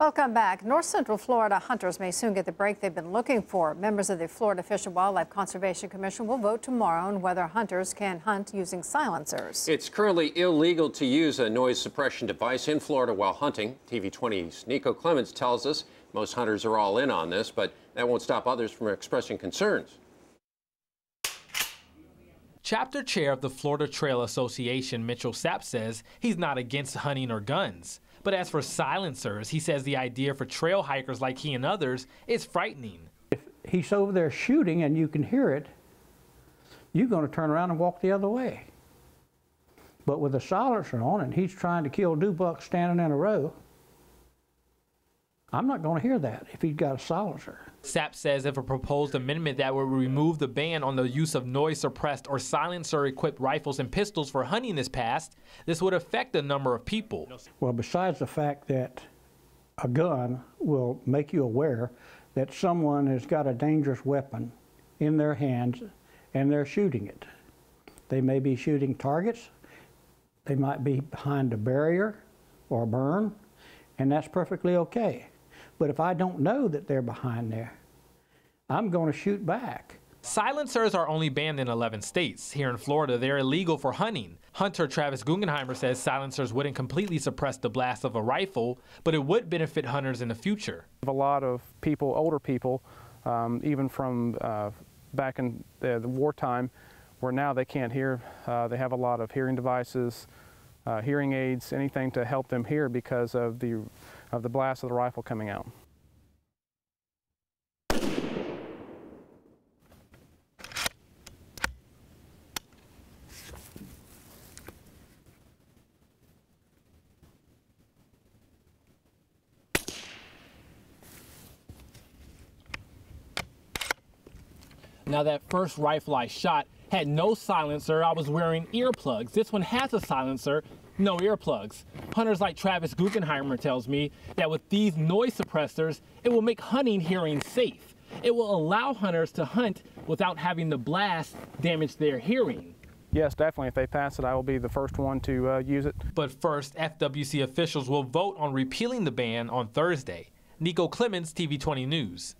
Welcome back. North Central Florida hunters may soon get the break they've been looking for. Members of the Florida Fish and Wildlife Conservation Commission will vote tomorrow on whether hunters can hunt using silencers. It's currently illegal to use a noise suppression device in Florida while hunting. TV20's Niko Clemmons tells us most hunters are all in on this, but that won't stop others from expressing concerns. Chapter chair of the Florida Trail Association, Mitchell Sapp, says he's not against hunting or guns. But as for silencers, he says the idea for trail hikers like he and others is frightening. If he's over there shooting and you can hear it, you're going to turn around and walk the other way. But with a silencer on and he's trying to kill two bucks standing in a row, I'm not going to hear that if he's got a silencer. Sapp says if a proposed amendment that would remove the ban on the use of noise suppressed or silencer equipped rifles and pistols for hunting is passed, this would affect a number of people. Well, besides the fact that a gun will make you aware that someone has got a dangerous weapon in their hands and they're shooting it. They may be shooting targets, they might be behind a barrier or a burn, and that's perfectly okay. But if I don't know that they're behind there, I'm going to shoot back. Silencers are only banned in 11 states. Here in Florida, they're illegal for hunting. Hunter Travis Guggenheimer says silencers wouldn't completely suppress the blast of a rifle, but it would benefit hunters in the future. A lot of people, older people, um, even from uh, back in the, the, wartime, where now they can't hear, uh, they have a lot of hearing devices, uh, hearing aids, anything to help them hear because of the of the blast of the rifle coming out. Now that first rifle I shot had no silencer. I was wearing earplugs. This one has a silencer, no earplugs. Hunters like Travis Guggenheimer tells me that with these noise suppressors, it will make hunting hearing safe. It will allow hunters to hunt without having the blast damage their hearing. Yes, definitely. If they pass it, I will be the first one to uh, use it. But first, FWC officials will vote on repealing the ban on Thursday. Niko Clemmons, TV 20 News.